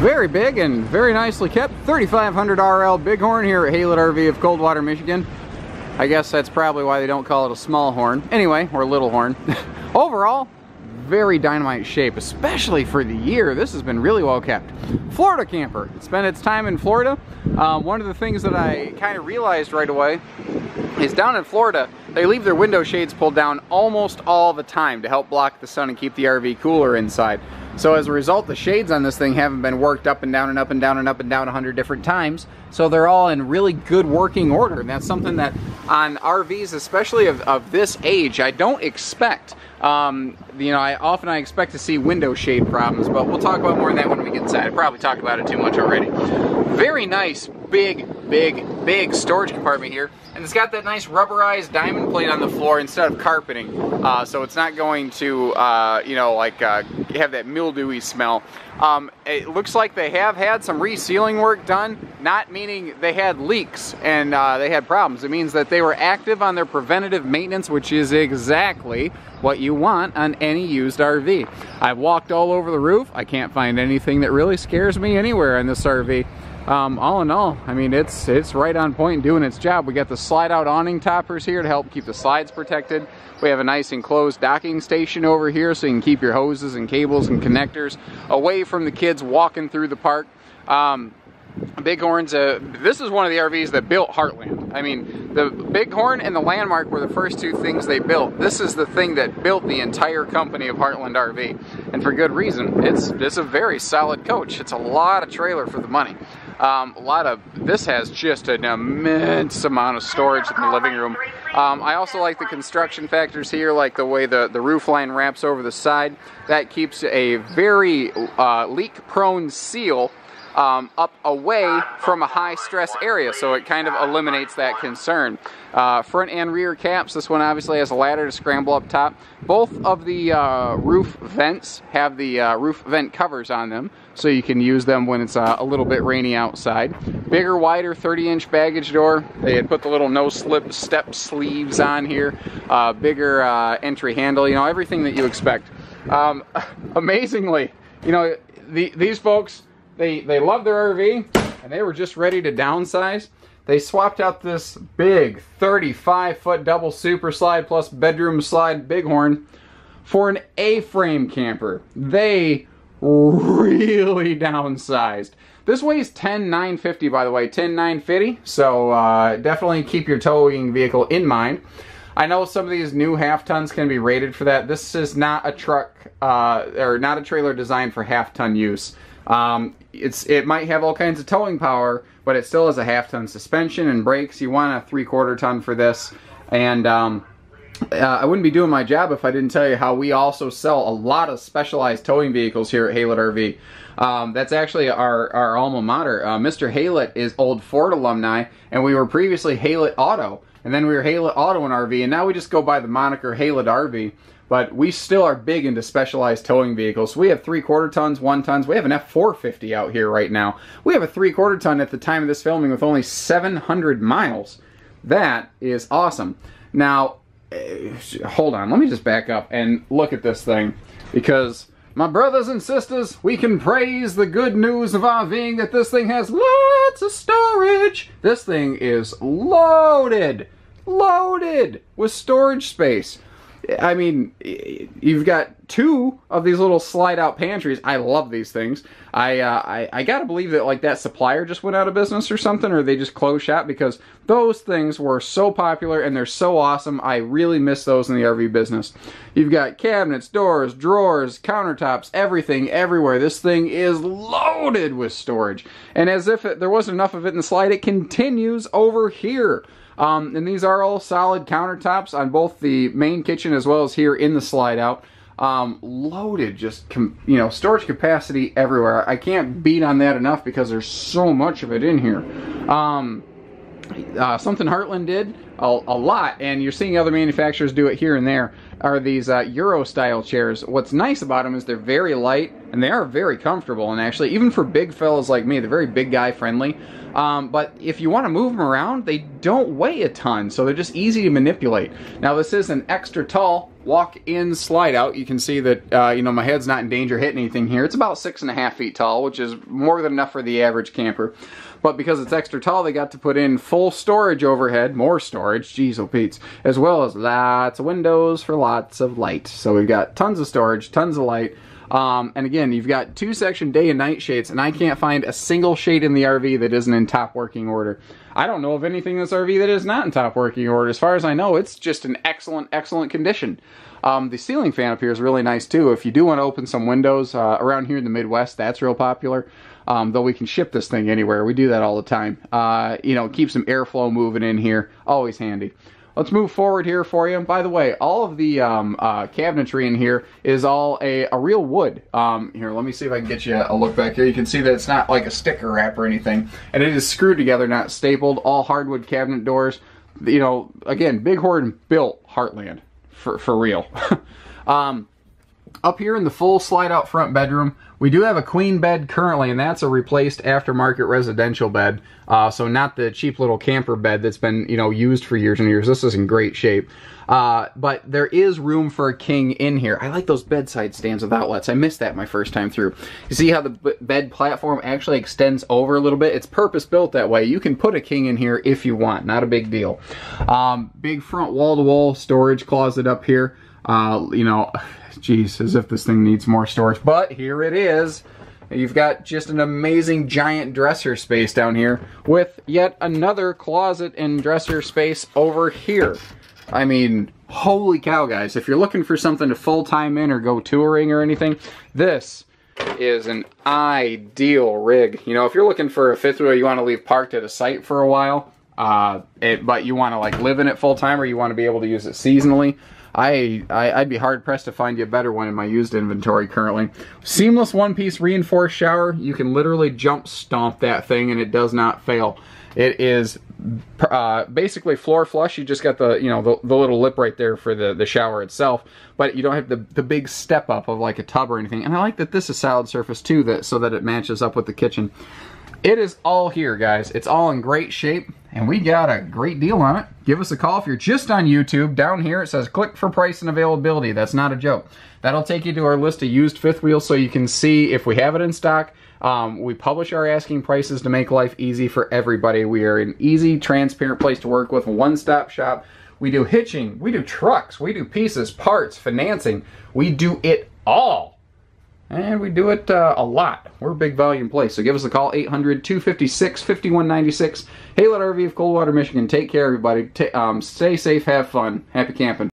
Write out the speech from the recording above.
very big and very nicely kept 3500 RL Bighorn here at Haylett RV of Coldwater, Michigan. I guess that's probably why they don't call it a small horn. Anyway, or little horn. Overall, very dynamite shape, especially for the year. This has been really well kept. Florida camper. Spent its time in Florida. Um, one of the things that I kind of realized right away is down in Florida, they leave their window shades pulled down almost all the time to help block the sun and keep the RV cooler inside. So as a result, the shades on this thing haven't been worked up and down and up and down and up and down a hundred different times. So they're all in really good working order. And that's something that on RVs, especially of, of this age, I don't expect. Um, you know, I often I expect to see window shade problems, but we'll talk about more of that when we get inside. I probably talked about it too much already. Very nice, big, big, big storage compartment here. And it's got that nice rubberized diamond plate on the floor instead of carpeting. Uh, so it's not going to, uh, you know, like uh, have that mildewy smell. Um, it looks like they have had some resealing work done, not meaning they had leaks and uh, they had problems. It means that they were active on their preventative maintenance, which is exactly what you want on any used RV. I've walked all over the roof. I can't find anything that really scares me anywhere in this RV um, all in all, I mean, it's it's right on point doing its job. We got the slide out awning toppers here to help keep the slides protected. We have a nice enclosed docking station over here so you can keep your hoses and cables and connectors away from the kids walking through the park. Um, Bighorn's, uh, this is one of the RVs that built Heartland. I mean, the Bighorn and the Landmark were the first two things they built. This is the thing that built the entire company of Heartland RV. And for good reason. It's, it's a very solid coach. It's a lot of trailer for the money. Um, a lot of, this has just an immense amount of storage in the living room. Um, I also like the construction factors here, like the way the, the roof line wraps over the side. That keeps a very uh, leak-prone seal um, up away from a high stress area, so it kind of eliminates that concern. Uh, front and rear caps, this one obviously has a ladder to scramble up top. Both of the uh, roof vents have the uh, roof vent covers on them, so you can use them when it's uh, a little bit rainy outside. Bigger, wider 30 inch baggage door. They had put the little no slip step sleeves on here. Uh, bigger uh, entry handle, you know, everything that you expect. Um, amazingly, you know, the, these folks, they, they love their RV and they were just ready to downsize. They swapped out this big 35 foot double super slide plus bedroom slide bighorn for an A-frame camper. They really downsized. This weighs 10,950 by the way, 10,950. So uh, definitely keep your towing vehicle in mind. I know some of these new half tons can be rated for that. This is not a truck uh, or not a trailer designed for half ton use. Um, it's it might have all kinds of towing power, but it still has a half ton suspension and brakes. You want a three quarter ton for this, and um, uh, I wouldn't be doing my job if I didn't tell you how we also sell a lot of specialized towing vehicles here at Haylett RV. Um, that's actually our, our alma mater. Uh, Mr. Haylett is old Ford alumni, and we were previously Haylett Auto, and then we were Haylett Auto and RV, and now we just go by the moniker Haylett RV but we still are big into specialized towing vehicles. We have three quarter tons, one tons. We have an F450 out here right now. We have a three quarter ton at the time of this filming with only 700 miles. That is awesome. Now, uh, hold on. Let me just back up and look at this thing because my brothers and sisters, we can praise the good news of RVing that this thing has lots of storage. This thing is loaded, loaded with storage space. I mean, you've got two of these little slide out pantries. I love these things. I, uh, I, I gotta believe that like that supplier just went out of business or something, or they just closed shop because those things were so popular and they're so awesome. I really miss those in the RV business. You've got cabinets, doors, drawers, countertops, everything everywhere. This thing is loaded with storage. And as if it, there wasn't enough of it in the slide, it continues over here. Um, and these are all solid countertops on both the main kitchen as well as here in the slide out. Um, loaded, just, you know, storage capacity everywhere. I can't beat on that enough because there's so much of it in here. Um, uh, something Heartland did a, a lot, and you're seeing other manufacturers do it here and there, are these uh, Euro style chairs. What's nice about them is they're very light and they are very comfortable. And actually, even for big fellas like me, they're very big guy friendly. Um, but if you want to move them around, they don't weigh a ton, so they're just easy to manipulate. Now, this is an extra tall walk-in slide out. You can see that, uh, you know, my head's not in danger hitting anything here. It's about six and a half feet tall, which is more than enough for the average camper. But because it's extra tall, they got to put in full storage overhead, more storage, geez oh Pete's, as well as lots of windows for lots of light. So we've got tons of storage, tons of light, um, and again, you've got two section day and night shades, and I can't find a single shade in the RV that isn't in top working order. I don't know of anything in this RV that is not in top working order. As far as I know, it's just an excellent, excellent condition. Um, the ceiling fan up here is really nice too. If you do want to open some windows uh, around here in the Midwest, that's real popular. Um, though we can ship this thing anywhere. We do that all the time. Uh, you know, keep some airflow moving in here. Always handy. Let's move forward here for you. By the way, all of the um, uh, cabinetry in here is all a, a real wood. Um, here, let me see if I can get you a look back here. You can see that it's not like a sticker wrap or anything. And it is screwed together, not stapled. All hardwood cabinet doors. You know, again, Bighorn built Heartland for, for real. um, up here in the full slide out front bedroom, we do have a queen bed currently, and that's a replaced aftermarket residential bed. Uh, so not the cheap little camper bed that's been, you know, used for years and years. This is in great shape. Uh, but there is room for a king in here. I like those bedside stands with outlets. I missed that my first time through. You see how the bed platform actually extends over a little bit? It's purpose built that way. You can put a king in here if you want. Not a big deal. Um, big front wall-to-wall -wall storage closet up here. Uh, you know, geez, as if this thing needs more storage. But here it is. You've got just an amazing giant dresser space down here with yet another closet and dresser space over here. I mean, holy cow, guys. If you're looking for something to full-time in or go touring or anything, this is an ideal rig. You know, if you're looking for a fifth wheel you want to leave parked at a site for a while, uh, it, but you want to like live in it full-time or you want to be able to use it seasonally, I, I would be hard pressed to find you a better one in my used inventory currently. Seamless one piece reinforced shower. You can literally jump stomp that thing and it does not fail. It is uh, basically floor flush. You just got the you know the, the, little lip right there for the the shower itself, but you don't have the the big step up of like a tub or anything. And I like that this is solid surface too, that so that it matches up with the kitchen. It is all here, guys. It's all in great shape, and we got a great deal on it. Give us a call if you're just on YouTube. Down here, it says click for price and availability. That's not a joke. That'll take you to our list of used fifth wheels so you can see if we have it in stock. Um, we publish our asking prices to make life easy for everybody. We are an easy, transparent place to work with, one-stop shop. We do hitching, we do trucks, we do pieces, parts, financing. We do it all. And we do it uh, a lot. We're a big volume place. So give us a call, 800-256-5196. Haylett RV of Coldwater, Michigan. Take care, everybody. um, stay safe, have fun. Happy camping.